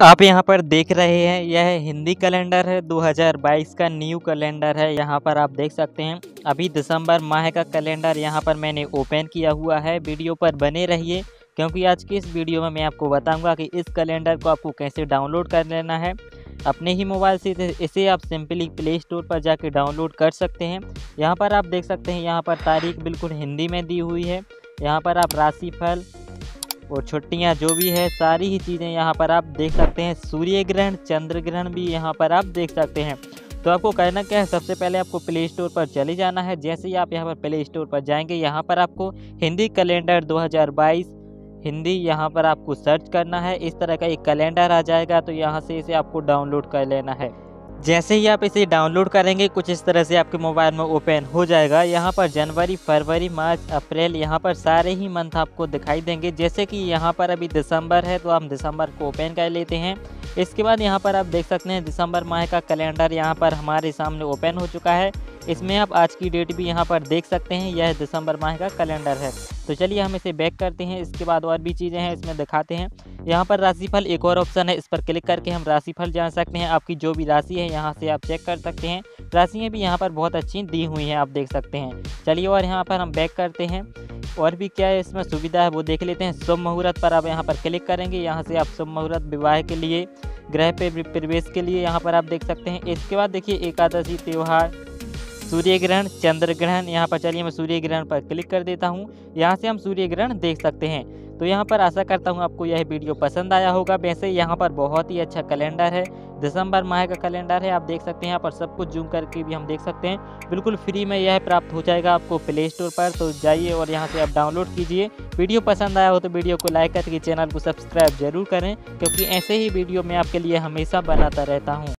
आप यहाँ पर देख रहे हैं, यह हिंदी कैलेंडर है 2022 का न्यू कैलेंडर है। यहाँ पर आप देख सकते हैं, अभी दिसंबर माह का कैलेंडर यहाँ पर मैंने ओपन किया हुआ है। वीडियो पर बने रहिए, क्योंकि आज की इस वीडियो में मैं आपको बताऊँगा कि इस कैलेंडर को आपको कैसे डाउनलोड कर लेना है। अपने ही मोबाइल से इसे आप सिंपली प्ले स्टोर पर जाके डाउनलोड कर सकते हैं। यहाँ पर आप देख सकते हैं, यहाँ पर तारीख बिल्कुल हिंदी में दी हुई है। यहाँ पर आप राशिफल और छुट्टियाँ जो भी है, सारी ही चीज़ें यहाँ पर आप देख सकते हैं। सूर्य ग्रहण, चंद्र ग्रहण भी यहाँ पर आप देख सकते हैं। तो आपको करना क्या है, सबसे पहले आपको प्ले स्टोर पर चले जाना है। जैसे ही आप यहाँ पर प्ले स्टोर पर जाएँगे, यहाँ पर आपको हिंदी कैलेंडर 2022 हिंदी यहाँ पर आपको सर्च करना है। इस तरह का एक कैलेंडर आ जाएगा तो यहाँ से इसे आपको डाउनलोड कर लेना है। जैसे ही आप इसे डाउनलोड करेंगे, कुछ इस तरह से आपके मोबाइल में ओपन हो जाएगा। यहाँ पर जनवरी, फरवरी, मार्च, अप्रैल, यहाँ पर सारे ही मंथ आपको दिखाई देंगे। जैसे कि यहाँ पर अभी दिसंबर है तो हम दिसंबर को ओपन कर लेते हैं। इसके बाद यहाँ पर आप देख सकते हैं दिसंबर माह का कैलेंडर यहाँ पर हमारे सामने ओपन हो चुका है। इसमें आप आज की डेट भी यहाँ पर देख सकते हैं, यह दिसंबर माह का कैलेंडर है। तो चलिए हम इसे बैक करते हैं, इसके बाद और भी चीज़ें हैं इसमें दिखाते हैं। यहाँ पर राशिफल एक और ऑप्शन है, इस पर क्लिक करके हम राशिफल जान सकते हैं। आपकी जो भी राशि है, यहाँ से आप चेक कर सकते हैं। राशियाँ भी यहाँ पर बहुत अच्छी दी हुई हैं, आप देख सकते हैं। चलिए और यहाँ पर हम बैक करते हैं। और भी क्या है, इसमें सुविधा है, वो देख लेते हैं। शुभ मुहूर्त पर आप यहाँ पर क्लिक करेंगे, यहाँ से आप शुभ मुहूर्त विवाह के लिए, ग्रह पे प्रवेश के लिए यहाँ पर आप देख सकते हैं। इसके बाद देखिए, एकादशी त्यौहार सूर्य ग्रहण चंद्र ग्रहण यहाँ पर चलिए मैं सूर्य ग्रहण पर क्लिक कर देता हूँ। यहाँ से हम सूर्य ग्रहण देख सकते हैं। तो यहाँ पर आशा करता हूँ आपको यह वीडियो पसंद आया होगा। वैसे यहाँ पर बहुत ही अच्छा कैलेंडर है। दिसंबर माह का कैलेंडर है, आप देख सकते हैं। यहाँ पर सब कुछ जूम करके भी हम देख सकते हैं। बिल्कुल फ्री में यह प्राप्त हो जाएगा आपको प्ले स्टोर पर। तो जाइए और यहाँ से आप डाउनलोड कीजिए। वीडियो पसंद आया हो तो वीडियो को लाइक करके चैनल को सब्सक्राइब ज़रूर करें, क्योंकि ऐसे ही वीडियो मैं आपके लिए हमेशा बनाता रहता हूँ।